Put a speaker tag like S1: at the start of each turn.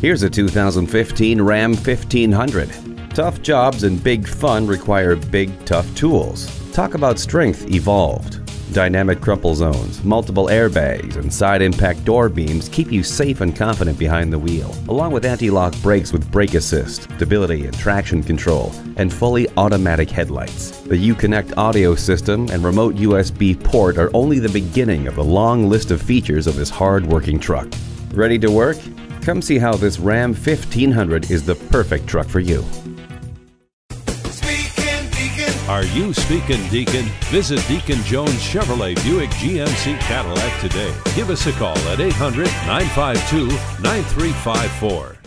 S1: Here's a 2015 Ram 1500. Tough jobs and big fun require big, tough tools. Talk about strength evolved. Dynamic crumple zones, multiple airbags, and side impact door beams keep you safe and confident behind the wheel, along with anti lock brakes with brake assist, stability and traction control, and fully automatic headlights. The Uconnect audio system and remote USB port are only the beginning of the long list of features of this hard working truck. Ready to work? Come see how this Ram 1500 is the perfect truck for you.
S2: Speaking Deacon.
S3: Are you speaking Deacon? Visit Deacon Jones Chevrolet Buick GMC Cadillac today. Give us a call at 800 952 9354.